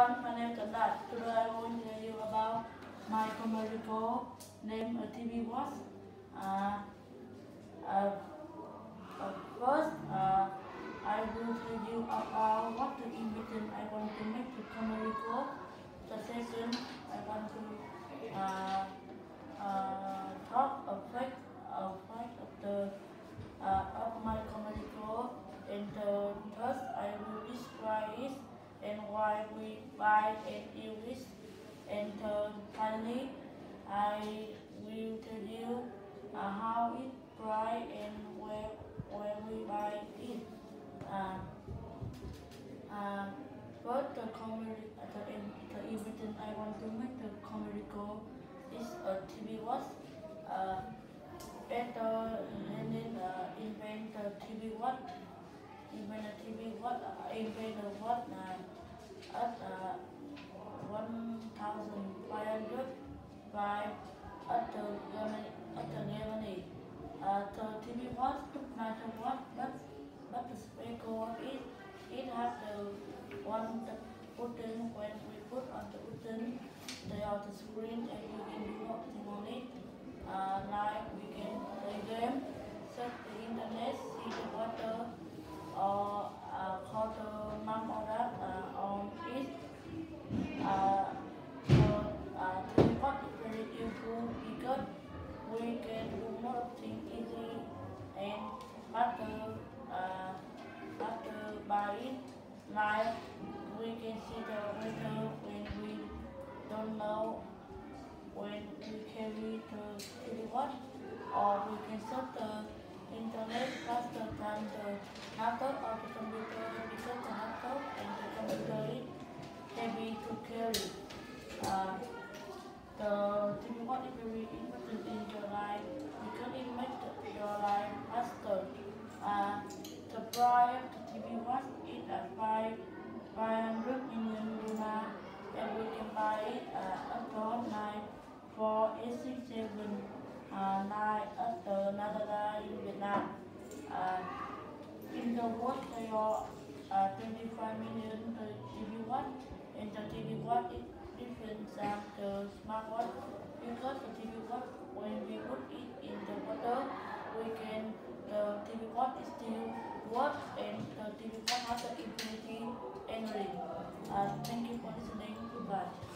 everyone, my name is Tuấn Đạt. Today I want to tell you about my commercial name a TV Watch. Uh, uh, uh, first, I will tell you about what the invention I want to make the commercial. Why we buy and it. And finally, I will tell you uh, how it price and where where we buy it. Uh, uh, first, the comedy, the, the invention I want to make the comedy is a TV watch. Uh, better and then uh, invent the TV watch invent a TV watch uh, invent a watch uh, at uh, 1500 by at the Germany at the Germany uh, the TV watch took matter what but but the speaker it it has the one the button when we put on the button they are the screen and you can do it uh, like we can play game search we can do of things easy and after uh, after buying like we can see the weather when we don't know when we carry the TV watch or we can search the internet faster than the laptop or the computer because the laptop and the computer is heavy to carry. Uh, the TV watch is very important in your life because it makes your life faster. Uh, of the TV watch is at five 500 million luna and we can buy it uh, at the 94867 uh, 9 at the Lazada in Vietnam. Uh, in the world there are uh, 25 million TV watch and the TV watch is different than the smartwatch because the TV watch when we put it in the water the TV watch is still work and the TV watch has the infinity energy. Uh, thank you for listening. Goodbye.